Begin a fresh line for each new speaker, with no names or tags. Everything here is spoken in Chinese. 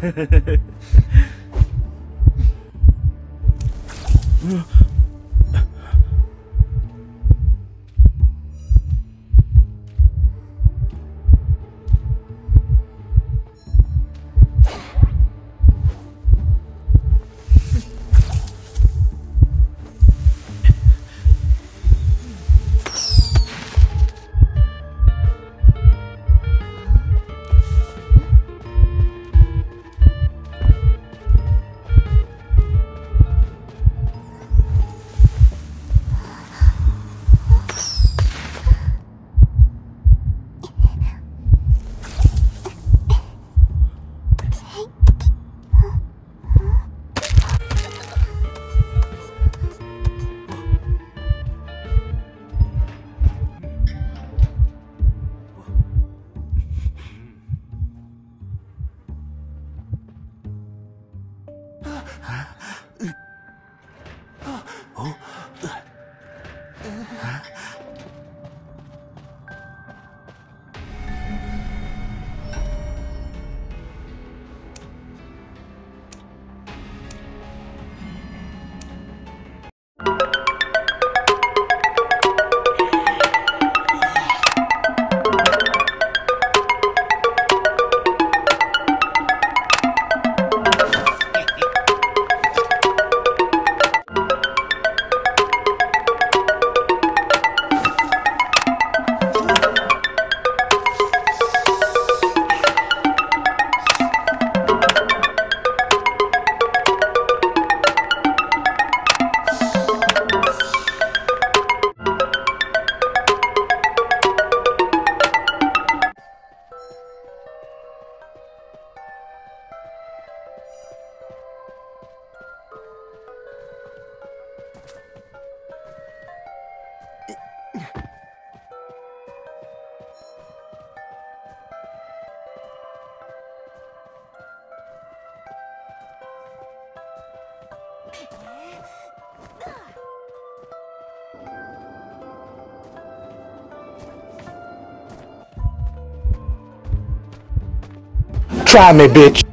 呵呵呵呵。try me, bitch.